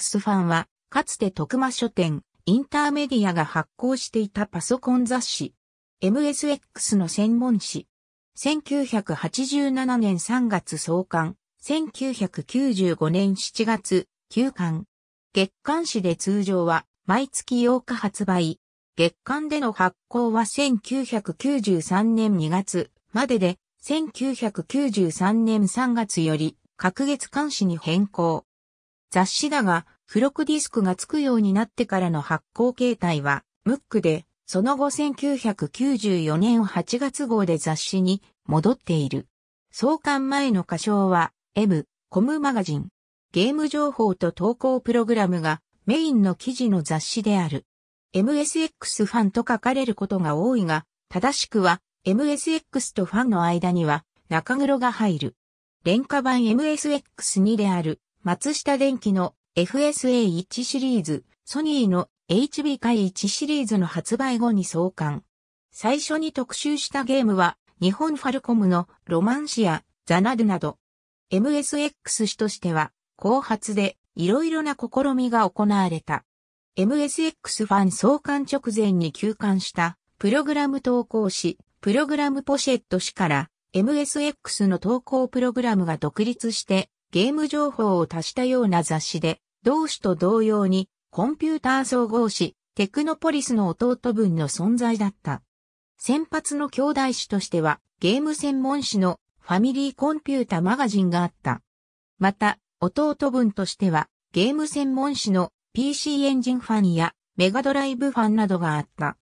MSX ファンは、かつて徳間書店、インターメディアが発行していたパソコン雑誌。MSX の専門誌。1987年3月創刊。1995年7月、休刊。月刊誌で通常は毎月8日発売。月刊での発行は1993年2月までで、1993年3月より各月刊誌に変更。雑誌だが、付録ディスクがつくようになってからの発行形態は、ムックで、その後1994年8月号で雑誌に戻っている。創刊前の歌唱は、M、コムマガジン。ゲーム情報と投稿プログラムがメインの記事の雑誌である。MSX ファンと書かれることが多いが、正しくは MSX とファンの間には中黒が入る。廉価版 MSX2 である松下電機の FSA1 シリーズ、ソニーの HB 回1シリーズの発売後に創刊。最初に特集したゲームは日本ファルコムのロマンシア、ザナドなど。MSX 誌としては後発でいろいろな試みが行われた。MSX ファン創刊直前に休刊したプログラム投稿誌、プログラムポシェット誌から MSX の投稿プログラムが独立してゲーム情報を足したような雑誌で、同誌と同様にコンピューター総合誌、テクノポリスの弟分の存在だった。先発の兄弟誌としては、ゲーム専門誌のファミリーコンピュータマガジンがあった。また、弟分としては、ゲーム専門誌の PC エンジンファンやメガドライブファンなどがあった。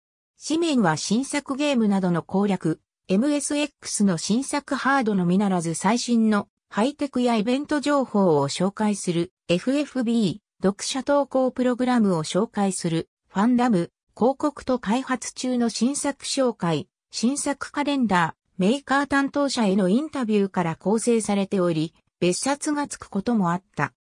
紙面は新作ゲームなどの攻略、MSX の新作ハードのみならず最新のハイテクやイベント情報を紹介する FFB、読者投稿プログラムを紹介するファンダム、広告と開発中の新作紹介、新作カレンダー、メーカー担当者へのインタビューから構成されており、別冊がつくこともあった。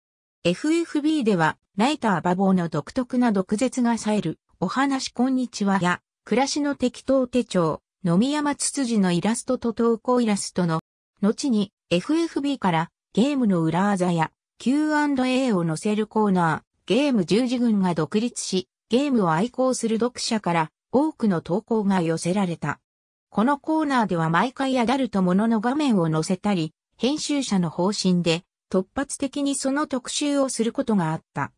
FFB では、ライター馬房の独特な毒舌が冴える、お話こんにちはや、暮らしの適当手帳、飲み山つつじのイラストと投稿イラストの、後に FFB からゲームの裏技や Q&A を載せるコーナー、ゲーム十字軍が独立し、ゲームを愛好する読者から多くの投稿が寄せられた。このコーナーでは毎回アダルトものの画面を載せたり、編集者の方針で突発的にその特集をすることがあった。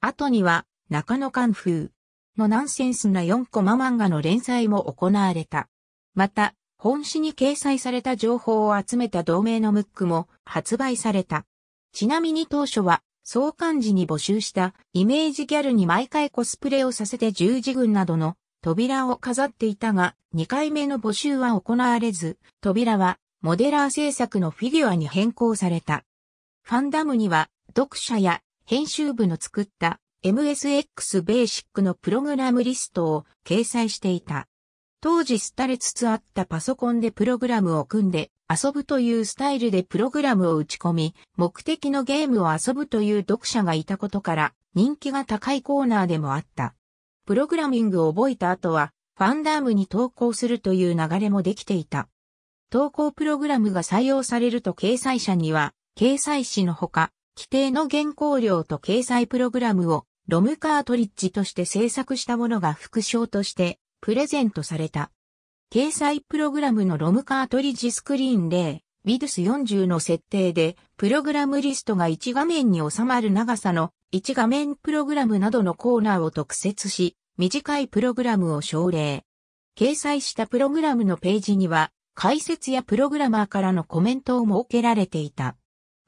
後には中野カンフーのナンセンスな4コマ漫画の連載も行われた。また、本誌に掲載された情報を集めた同名のムックも発売された。ちなみに当初は創刊時に募集したイメージギャルに毎回コスプレをさせて十字軍などの扉を飾っていたが、2回目の募集は行われず、扉はモデラー制作のフィギュアに変更された。ファンダムには読者や編集部の作った MSX ベーシックのプログラムリストを掲載していた。当時廃れつつあったパソコンでプログラムを組んで遊ぶというスタイルでプログラムを打ち込み、目的のゲームを遊ぶという読者がいたことから人気が高いコーナーでもあった。プログラミングを覚えた後はファンダームに投稿するという流れもできていた。投稿プログラムが採用されると掲載者には、掲載誌のほか、規定の原稿料と掲載プログラムをロムカートリッジとして制作したものが副賞としてプレゼントされた。掲載プログラムのロムカートリッジスクリーン例、WIDS40 の設定で、プログラムリストが1画面に収まる長さの1画面プログラムなどのコーナーを特設し、短いプログラムを奨励。掲載したプログラムのページには、解説やプログラマーからのコメントを設けられていた。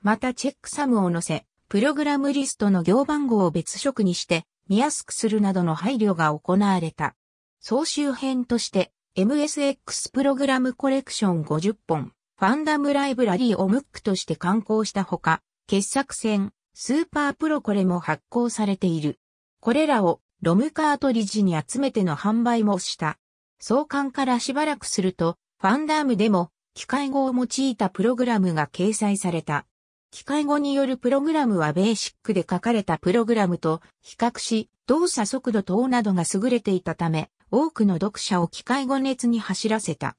またチェックサムを載せ、プログラムリストの行番号を別色にして見やすくするなどの配慮が行われた。総集編として MSX プログラムコレクション50本、ファンダムライブラリーをムックとして刊行したほか、傑作戦、スーパープロこれも発行されている。これらをロムカートリッジに集めての販売もした。創刊からしばらくすると、ファンダームでも機械語を用いたプログラムが掲載された。機械語によるプログラムはベーシックで書かれたプログラムと比較し、動作速度等などが優れていたため、多くの読者を機械語熱に走らせた。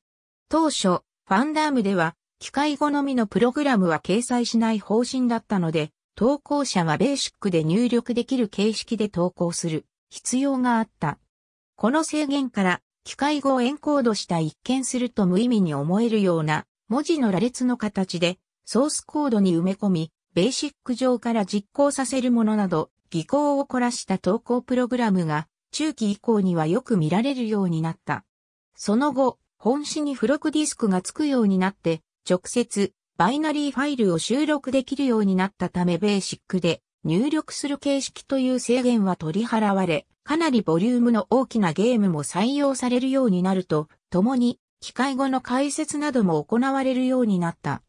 当初、ファンダームでは、機械語のみのプログラムは掲載しない方針だったので、投稿者はベーシックで入力できる形式で投稿する必要があった。この制限から機械語をエンコードした一見すると無意味に思えるような文字の羅列の形でソースコードに埋め込み、ベーシック上から実行させるものなど、技巧を凝らした投稿プログラムが中期以降にはよく見られるようになった。その後、本紙に付録ディスクがつくようになって、直接バイナリーファイルを収録できるようになったためベーシックで入力する形式という制限は取り払われ、かなりボリュームの大きなゲームも採用されるようになると、共に機械語の解説なども行われるようになった。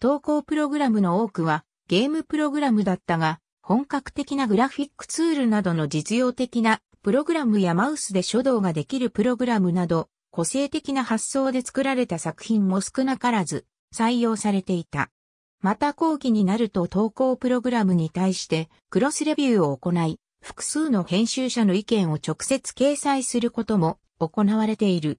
投稿プログラムの多くはゲームプログラムだったが、本格的なグラフィックツールなどの実用的なプログラムやマウスで書道ができるプログラムなど、個性的な発想で作られた作品も少なからず採用されていた。また後期になると投稿プログラムに対してクロスレビューを行い、複数の編集者の意見を直接掲載することも行われている。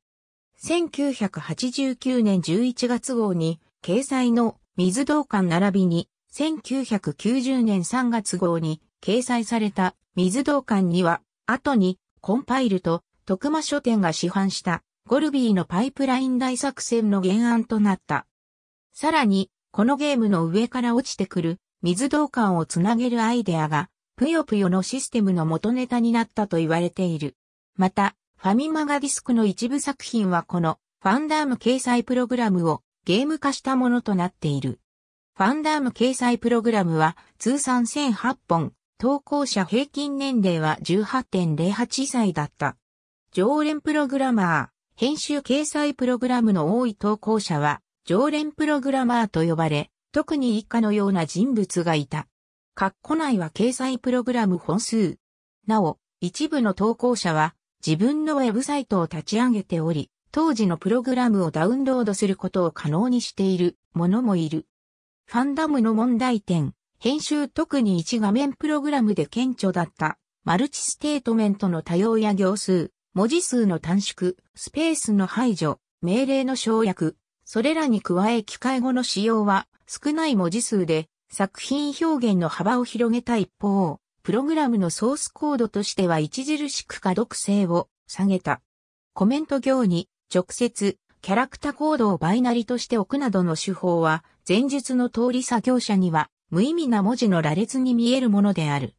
1989年11月号に掲載の水道管並びに1990年3月号に掲載された水道管には後にコンパイルと徳間書店が市販したゴルビーのパイプライン大作戦の原案となった。さらにこのゲームの上から落ちてくる水道管をつなげるアイデアが、ぷよぷよのシステムの元ネタになったと言われている。また、ファミマガディスクの一部作品はこのファンダーム掲載プログラムをゲーム化したものとなっている。ファンダーム掲載プログラムは通算1008本、投稿者平均年齢は18.08歳だった。常連プログラマー、編集掲載プログラムの多い投稿者は常連プログラマーと呼ばれ、特に以下のような人物がいた。括弧内は掲載プログラム本数。なお、一部の投稿者は自分のウェブサイトを立ち上げており、当時のプログラムをダウンロードすることを可能にしている者もいる。ファンダムの問題点、編集特に一画面プログラムで顕著だった。マルチステートメントの多様や行数、文字数の短縮、スペースの排除、命令の省略、それらに加え機械語の使用は少ない文字数で作品表現の幅を広げた一方、プログラムのソースコードとしては著しく可読性を下げた。コメント行に直接キャラクターコードをバイナリとして置くなどの手法は前述の通り作業者には無意味な文字の羅列に見えるものである。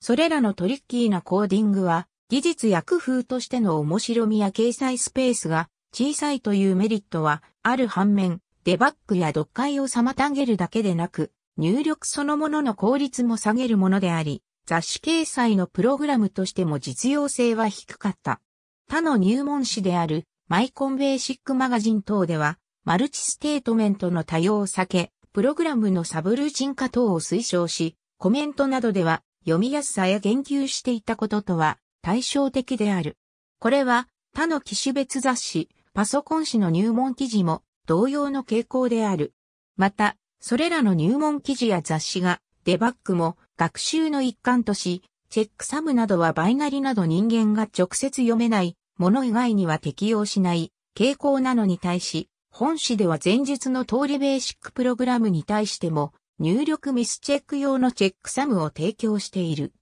それらのトリッキーなコーディングは技術や工夫としての面白みや掲載スペースが小さいというメリットはある反面、デバッグや読解を妨げるだけでなく、入力そのものの効率も下げるものであり、雑誌掲載のプログラムとしても実用性は低かった。他の入門誌であるマイコンベーシックマガジン等では、マルチステートメントの多様を避け、プログラムのサブルーチン化等を推奨し、コメントなどでは読みやすさへ言及していたこととは対照的である。これは他の機種別雑誌、パソコン誌の入門記事も同様の傾向である。また、それらの入門記事や雑誌がデバッグも学習の一環とし、チェックサムなどはバイナリなど人間が直接読めないもの以外には適用しない傾向なのに対し、本誌では前述の通りベーシックプログラムに対しても入力ミスチェック用のチェックサムを提供している。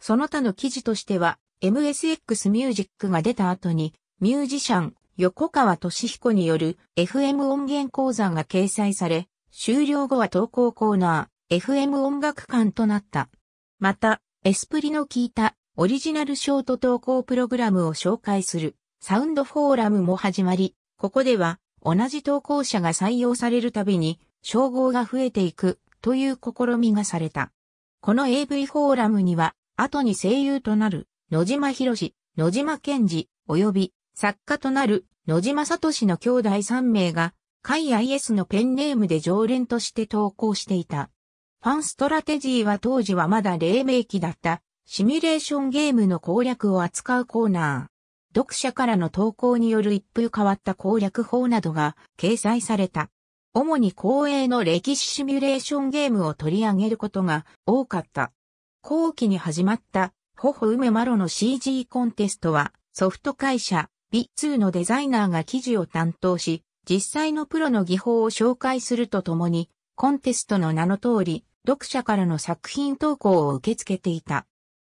その他の記事としては MSX ミュージックが出た後にミュージシャン、横川俊彦による FM 音源講座が掲載され、終了後は投稿コーナー、FM 音楽館となった。また、エスプリの聞いたオリジナルショート投稿プログラムを紹介するサウンドフォーラムも始まり、ここでは同じ投稿者が採用されるたびに称号が増えていくという試みがされた。この AV フォーラムには後に声優となる野島博士、野島健二及び作家となる野島聡の兄弟3名が、海 IS のペンネームで常連として投稿していた。ファンストラテジーは当時はまだ黎明期だったシミュレーションゲームの攻略を扱うコーナー。読者からの投稿による一風変わった攻略法などが掲載された。主に公営の歴史シミュレーションゲームを取り上げることが多かった。後期に始まったホホ梅マロの CG コンテストはソフト会社 B2 のデザイナーが記事を担当し、実際のプロの技法を紹介するとともに、コンテストの名の通り、読者からの作品投稿を受け付けていた。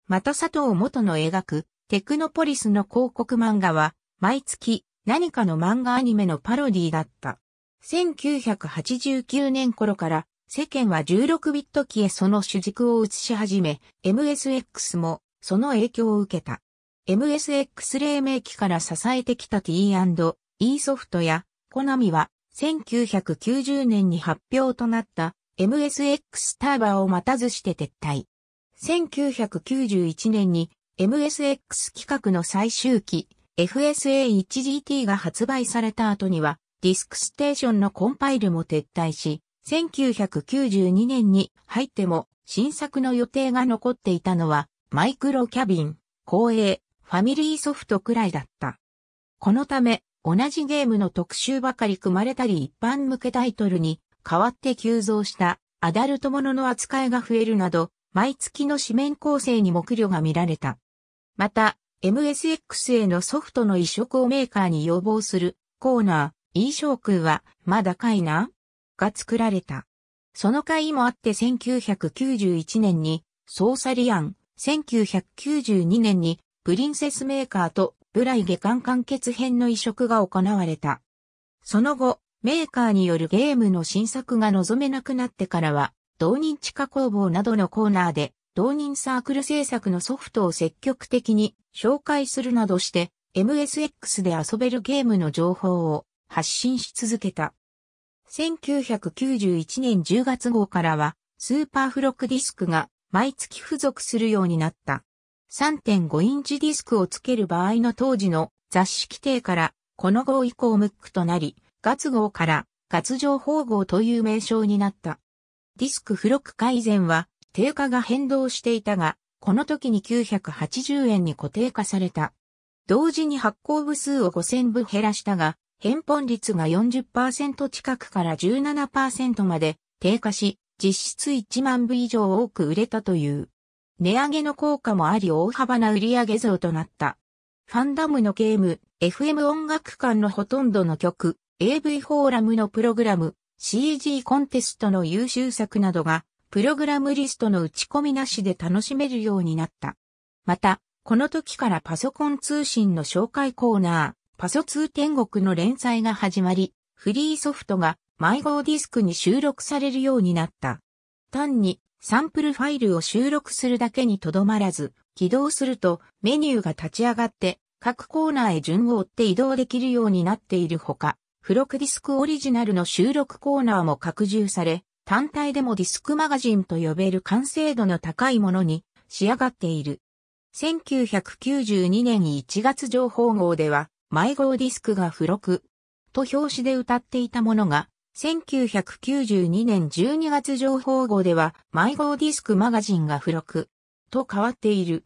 また佐藤元の描くテクノポリスの広告漫画は毎月何かの漫画アニメのパロディだった。1989年頃から世間は16ビット機へその主軸を移し始め、MSX もその影響を受けた。MSX 黎明期から支えてきた T&E ソフトやコナミは1990年に発表となった MSX ターバーを待たずして撤退。1991年に MSX 企画の最終期 FSA1GT が発売された後にはディスクステーションのコンパイルも撤退し、1992年に入っても新作の予定が残っていたのはマイクロキャビン、光栄、ファミリーソフトくらいだった。このため同じゲームの特集ばかり組まれたり一般向けタイトルに代わって急増したアダルトものの扱いが増えるなど毎月の紙面構成に目慮が見られた。また MSX へのソフトの移植をメーカーに要望するコーナー、E 将空は、まだかいなが作られた。その回もあって1991年に、ソーサリアン、1992年に、プリンセスメーカーと、ブライ下巻完結編の移植が行われた。その後、メーカーによるゲームの新作が望めなくなってからは、同人地下工房などのコーナーで、同人サークル制作のソフトを積極的に紹介するなどして、MSX で遊べるゲームの情報を発信し続けた。1991年10月号からは、スーパーフロックディスクが毎月付属するようになった。3.5インチディスクを付ける場合の当時の雑誌規定から、この号以降ムックとなり、月号から月情報号という名称になった。ディスク付録開始前は定価が変動していたが、この時に980円に固定化された。同時に発行部数を5000部減らしたが、返本率が40%近くから17%まで低下し、実質1万部以上多く売れたという。値上げの効果もあり大幅な売上増となった。ファンダムのゲーム、FM 音楽館のほとんどの曲、AV フォーラムのプログラム、CG コンテストの優秀作などが、プログラムリストの打ち込みなしで楽しめるようになった。また、この時からパソコン通信の紹介コーナー、パソ2天国の連載が始まり、フリーソフトが迷子ディスクに収録されるようになった。単にサンプルファイルを収録するだけにとどまらず、起動するとメニューが立ち上がって各コーナーへ順を追って移動できるようになっているほか、フロクディスクオリジナルの収録コーナーも拡充され、単体でもディスクマガジンと呼べる完成度の高いものに仕上がっている。1992年1月情報号では、迷子ディスクが付録と表紙で歌っていたものが、1992年12月情報号では、迷子ディスクマガジンが付録と変わっている。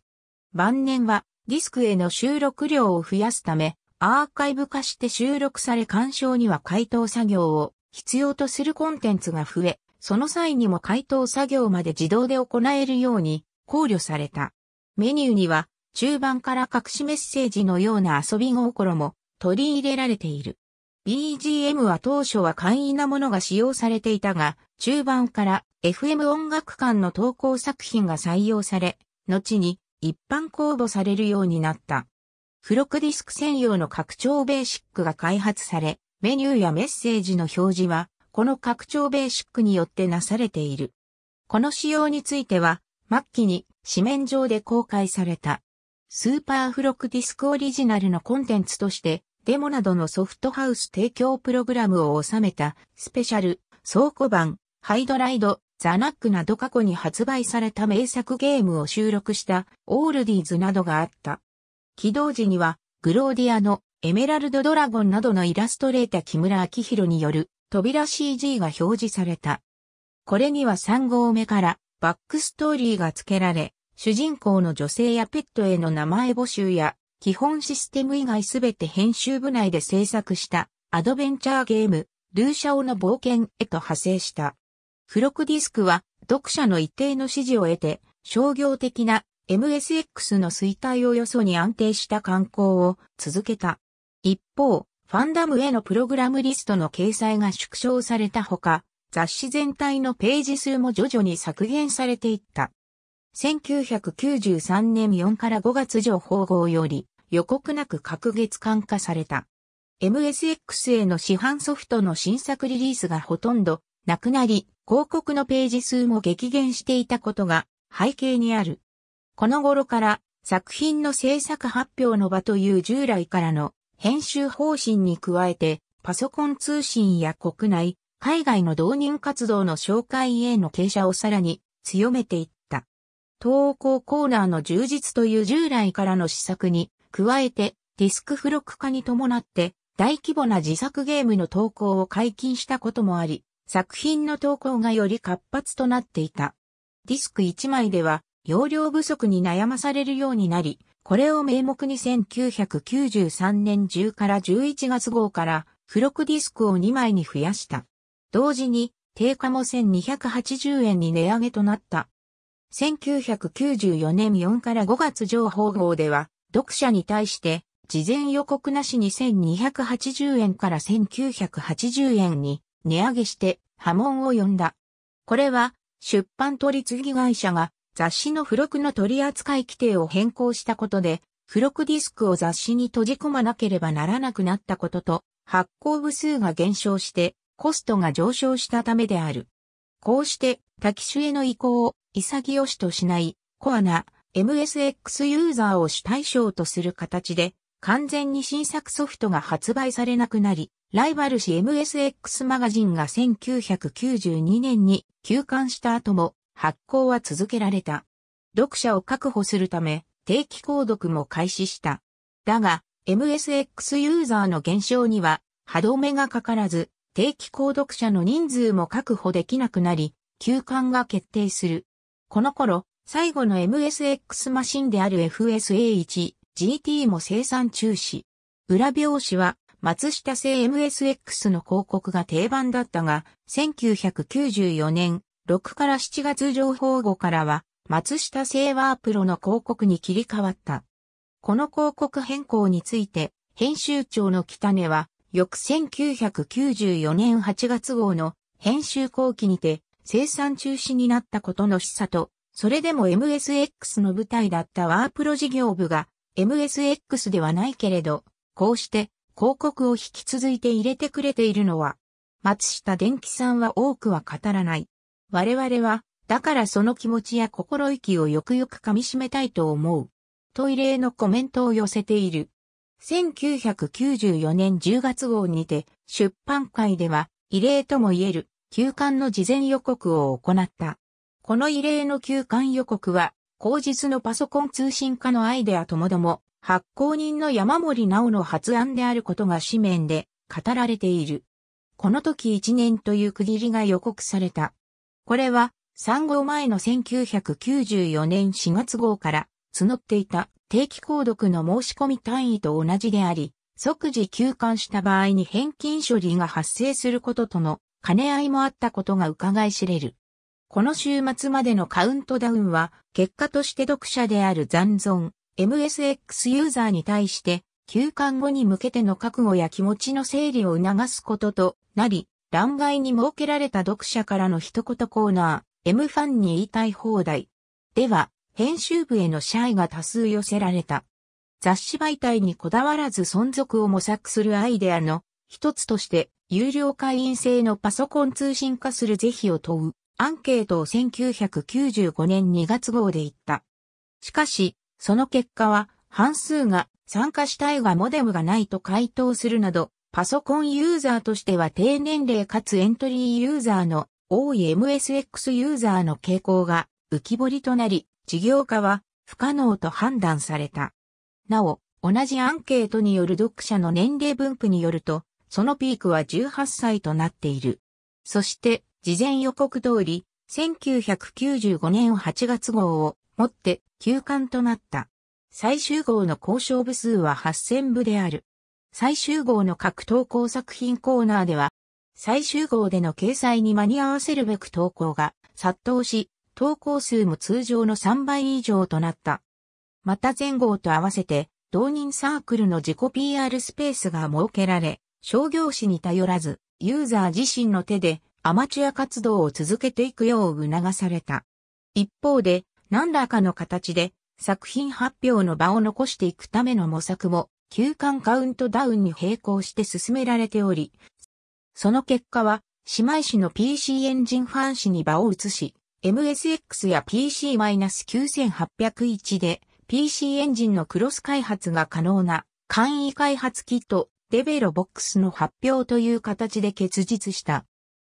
晩年はディスクへの収録量を増やすため、アーカイブ化して収録され干渉には回答作業を必要とするコンテンツが増え、その際にも回答作業まで自動で行えるように考慮された。メニューには中盤から隠しメッセージのような遊び心も取り入れられている。BGM は当初は簡易なものが使用されていたが、中盤から FM 音楽館の投稿作品が採用され、後に一般公募されるようになった。フロックディスク専用の拡張ベーシックが開発され、メニューやメッセージの表示は、この拡張ベーシックによってなされている。この仕様については、末期に紙面上で公開された。スーパーフロックディスクオリジナルのコンテンツとして、デモなどのソフトハウス提供プログラムを収めたスペシャル、倉庫版、ハイドライド、ザナックなど過去に発売された名作ゲームを収録したオールディーズなどがあった。起動時には、グローディアのエメラルドドラゴンなどのイラストレーター木村明広による扉 CG が表示された。これには3号目からバックストーリーが付けられ、主人公の女性やペットへの名前募集や、基本システム以外すべて編集部内で制作したアドベンチャーゲーム、ルーシャオの冒険へと派生した。フロクディスクは読者の一定の支持を得て商業的な MSX の衰退をよそに安定した観光を続けた。一方、ファンダムへのプログラムリストの掲載が縮小されたほか、雑誌全体のページ数も徐々に削減されていった。1993年4から5月情報号より予告なく隔月間化された。MSX への市販ソフトの新作リリースがほとんどなくなり、広告のページ数も激減していたことが背景にある。この頃から作品の制作発表の場という従来からの編集方針に加えてパソコン通信や国内、海外の導入活動の紹介への傾斜をさらに強めていった。投稿コーナーの充実という従来からの施策に加えてディスク付録化に伴って大規模な自作ゲームの投稿を解禁したこともあり、作品の投稿がより活発となっていた。ディスク1枚では容量不足に悩まされるようになり、これを名目に1993年10から11月号から付録ディスクを2枚に増やした。同時に定価も1280円に値上げとなった。1994年4から5月情報号では、読者に対して事前予告なしに1280円から1980円に値上げして波紋を呼んだ。これは出版取次会社が雑誌の付録の取扱規定を変更したことで、付録ディスクを雑誌に閉じ込まなければならなくなったことと、発行部数が減少してコストが上昇したためである。こうして多機種への移行を潔しとしないコアな MSX ユーザーを主対象とする形で完全に新作ソフトが発売されなくなり、ライバル誌 MSX マガジンが1992年に休刊した後も発行は続けられた。読者を確保するため定期購読も開始した。だが、MSX ユーザーの減少には歯止めがかからず、定期購読者の人数も確保できなくなり、休刊が決定する。この頃、最後の MSX マシンである FSA1、GT も生産中止。裏表紙は松下製 MSX の広告が定番だったが、1994年6から7月情報後からは松下製ワープロの広告に切り替わった。この広告変更について、編集長の北根は翌1994年8月号の編集後期にて生産中止になったことの示唆と、それでも MSX の舞台だったワープロ事業部が MSX ではないけれど、こうして広告を引き続いて入れてくれているのは、松下電機さんは多くは語らない。我々は、だからその気持ちや心意気をよくよく噛み締めたいと思う。と異例のコメントを寄せている。1994年10月号にて出版会では異例とも言える休刊の事前予告を行った。この異例の休刊予告は後日のパソコン通信化のアイデアともども発行人の山森直の発案であることが紙面で語られている。この時1年という区切りが予告された。これは3号前の1994年4月号から募っていた定期購読の申し込み単位と同じであり、即時休刊した場合に返金処理が発生することとの兼ね合いもあったことが伺い知れる。この週末までのカウントダウンは、結果として読者である残存、MSX ユーザーに対して、休刊後に向けての覚悟や気持ちの整理を促すこととなり、欄外に設けられた読者からの一言コーナー、M ファンに言いたい放題。では、編集部への社員が多数寄せられた。雑誌媒体にこだわらず存続を模索するアイデアの一つとして、有料会員制のパソコン通信化する是非を問うアンケートを1995年2月号で言った。しかし、その結果は半数が参加したいがモデムがないと回答するなど、パソコンユーザーとしては低年齢かつエントリーユーザーの多い MSX ユーザーの傾向が浮き彫りとなり、事業化は不可能と判断された。なお、同じアンケートによる読者の年齢分布によると、そのピークは18歳となっている。そして、事前予告通り、1995年8月号をもって休刊となった。最終号の交渉部数は8000部である。最終号の各投稿作品コーナーでは、最終号での掲載に間に合わせるべく投稿が殺到し、投稿数も通常の3倍以上となった。また前号と合わせて、同人サークルの自己 PR スペースが設けられ、商業誌に頼らず、ユーザー自身の手でアマチュア活動を続けていくよう促された。一方で、何らかの形で作品発表の場を残していくための模索も、休館カウントダウンに並行して進められており、その結果は、姉妹誌の PC エンジンファン誌に場を移し、MSX や PC-9801 で PC エンジンのクロス開発が可能な簡易開発キットデベロボックスの発表という形で結実した。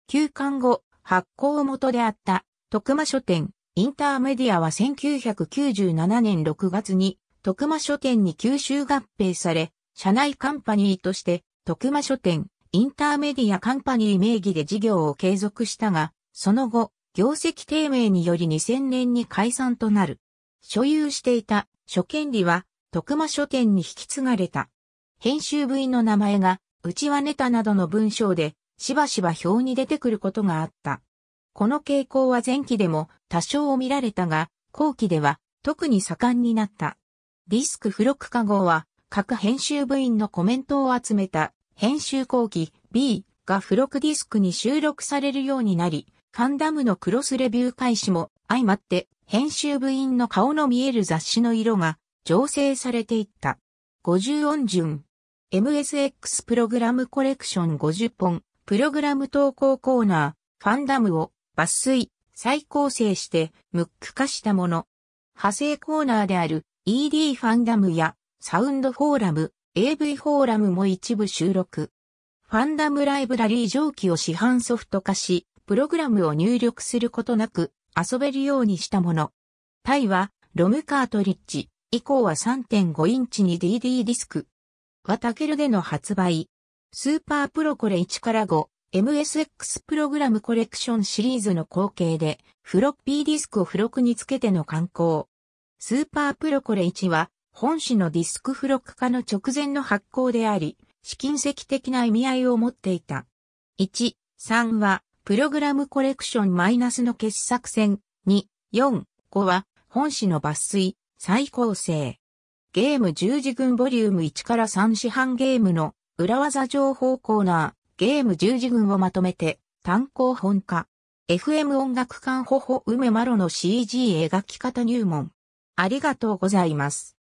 休館後、発行元であった徳間書店インターメディアは1997年6月に徳間書店に吸収合併され、社内カンパニーとして徳間書店インターメディアカンパニー名義で事業を継続したが、その後、業績低迷により2000年に解散となる。所有していた書権利は徳間書店に引き継がれた。編集部員の名前が内輪ネタなどの文章でしばしば表に出てくることがあった。この傾向は前期でも多少を見られたが、後期では特に盛んになった。ディスク付録化号は各編集部員のコメントを集めた編集後期 B が付録ディスクに収録されるようになり、ファンダムのクロスレビュー開始も相まって編集部員の顔の見える雑誌の色が醸成されていった。50音順。MSX プログラムコレクション50本、プログラム投稿コーナー、ファンダムを抜粋、再構成してムック化したもの。派生コーナーである ED ファンダムやサウンドフォーラム、AV フォーラムも一部収録。ファンダムライブラリー上記を市販ソフト化し、プログラムを入力することなく遊べるようにしたもの。タイはロムカートリッジ、以降は3.5インチに DD ディスク。ワタケルでの発売。スーパープロコレ1から5、MSX プログラムコレクションシリーズの後継で、フロッピーディスクを付録につけての刊行。スーパープロコレ1は、本誌のディスク付録化の直前の発行であり、試金石的な意味合いを持っていた。1、3は、プログラムコレクションマイナスの傑作選。2、4、5は、本誌の抜粋、再構成。ゲーム十字軍ボリューム1から3四半ゲームの裏技情報コーナー、ゲーム十字軍をまとめて、単行本化。FM 音楽館ほほ梅マロの CG 描き方入門。ありがとうございます。